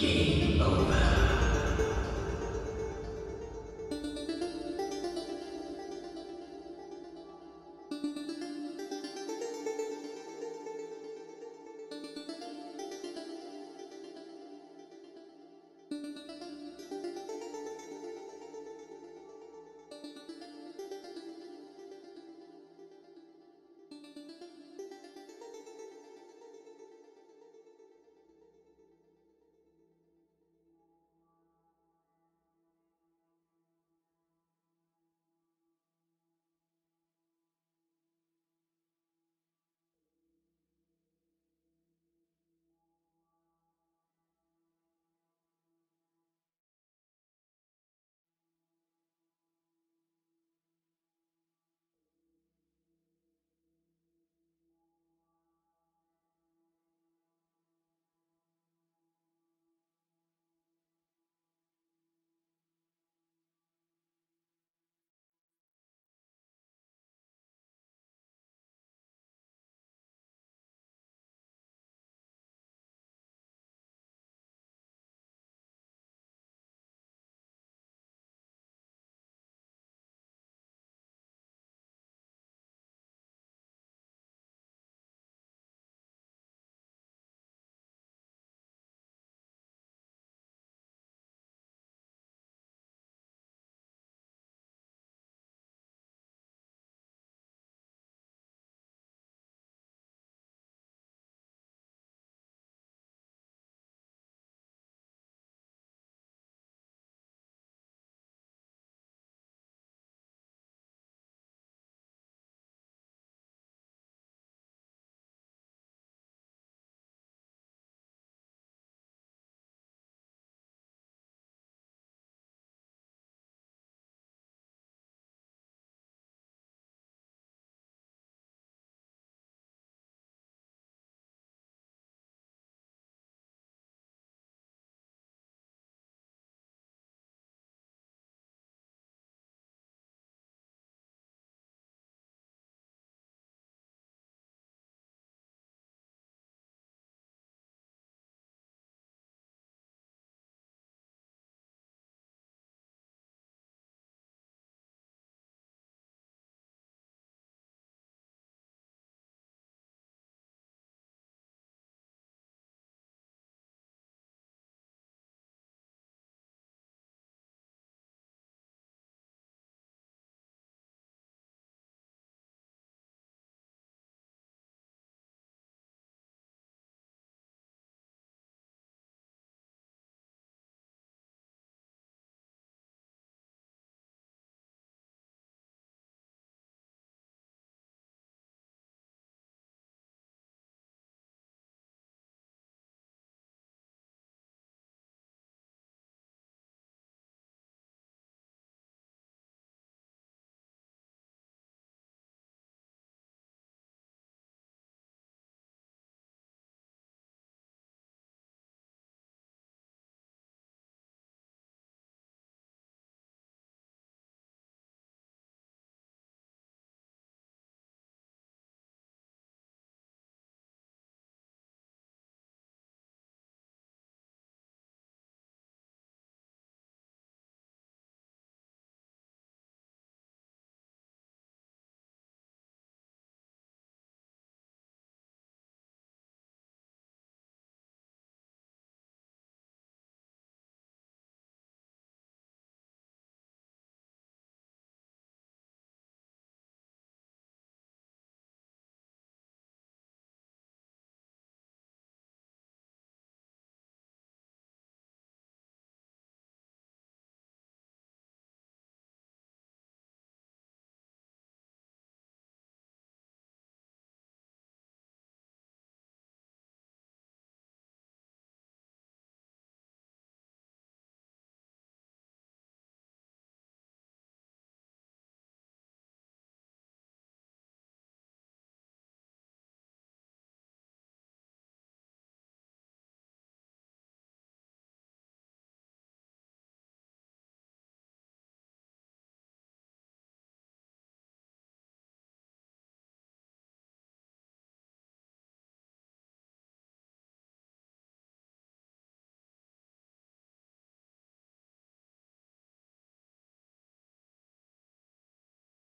Game over.